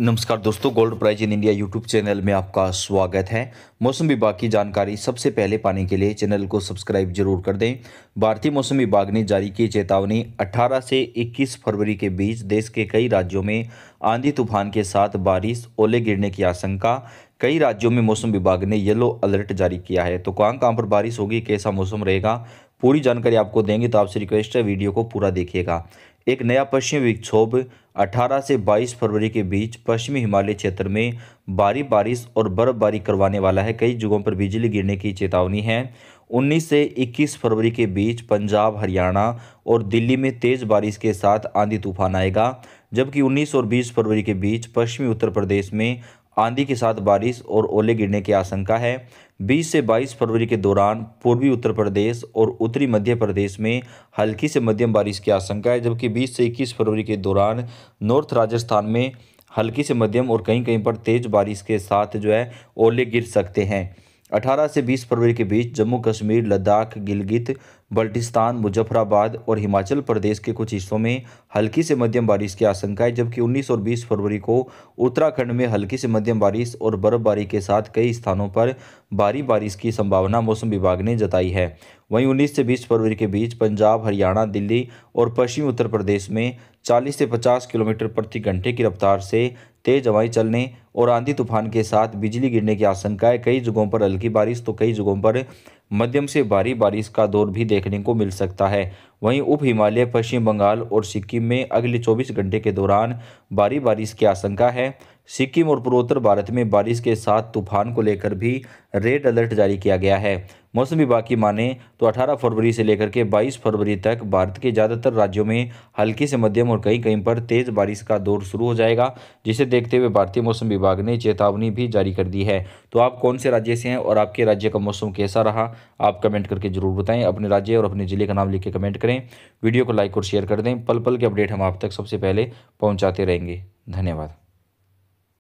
नमस्कार दोस्तों gold price in India YouTube channel में आपका स्वागत है। मौसम विभाग की जानकारी सबसे पहले पाने के लिए चैनल को सब्सक्राइब ज़रूर कर दें। भारतीय मौसम विभाग ने जारी की चेतावनी 18 से 21 फरवरी के बीच देश के कई राज्यों में आंधी तूफ़ान के साथ बारिश, ओले गिरने की आशंका। कई राज्यों में मौसम विभाग ने येलो अलर्ट जारी किया है। तो कहाँ कहाँ पर बारिश होगी, कैसा मौसम रहेगा, पूरी जानकारी आपको देंगे तो आपसे रिक्वेस्ट है, वीडियो को पूरा देखिएगा। एक नया पश्चिमी विक्षोभ 18 से 22 फरवरी के बीच पश्चिमी हिमालय क्षेत्र में भारी बारिश और बर्फबारी करवाने वाला है। कई जगहों पर बिजली गिरने की चेतावनी है। 19 से 21 फरवरी के बीच पंजाब, हरियाणा और दिल्ली में तेज़ बारिश के साथ आंधी तूफ़ान आएगा, जबकि 19 और 20 फरवरी के बीच पश्चिमी उत्तर प्रदेश में आंधी के साथ बारिश और ओले गिरने की आशंका है। 20 से 22 फरवरी के दौरान पूर्वी उत्तर प्रदेश और उत्तरी मध्य प्रदेश में हल्की से मध्यम बारिश की आशंका है, जबकि 20 से 21 फरवरी के दौरान नॉर्थ राजस्थान में हल्की से मध्यम और कहीं कहीं पर तेज़ बारिश के साथ जो है ओले गिर सकते हैं। 18 से 20 फरवरी के बीच जम्मू कश्मीर, लद्दाख, गिलगित बल्टिस्तान, मुजफ्फराबाद और हिमाचल प्रदेश के कुछ हिस्सों में हल्की से मध्यम बारिश की आशंका है, जबकि 19 और 20 फरवरी को उत्तराखंड में हल्की से मध्यम बारिश और बर्फबारी के साथ कई स्थानों पर भारी बारिश की संभावना मौसम विभाग ने जताई है। वहीं 19 से 20 फरवरी के बीच पंजाब, हरियाणा, दिल्ली और पश्चिमी उत्तर प्रदेश में 40 से 50 किलोमीटर प्रति घंटे की रफ्तार से तेज हवाएँ चलने और आंधी तूफ़ान के साथ बिजली गिरने की आशंका है। कई जगहों पर हल्की बारिश तो कई जगहों पर मध्यम से भारी बारिश का दौर भी देखने को मिल सकता है। वहीं उप हिमालय, पश्चिम बंगाल और सिक्किम में अगले 24 घंटे के दौरान भारी बारिश की आशंका है। सिक्किम और पूर्वोत्तर भारत में बारिश के साथ तूफ़ान को लेकर भी रेड अलर्ट जारी किया गया है। मौसम विभाग की माने तो 18 फरवरी से लेकर के 22 फरवरी तक भारत के ज़्यादातर राज्यों में हल्की से मध्यम और कहीं कहीं पर तेज़ बारिश का दौर शुरू हो जाएगा, जिसे देखते हुए भारतीय मौसम विभाग ने चेतावनी भी जारी कर दी है। तो आप कौन से राज्य से हैं और आपके राज्य का मौसम कैसा रहा? आप कमेंट करके ज़रूर बताएँ। अपने राज्य और अपने ज़िले का नाम लिख के कमेंट करें। वीडियो को लाइक और शेयर कर दें। पल पल के अपडेट हम आप तक सबसे पहले पहुँचाते रहेंगे। धन्यवाद।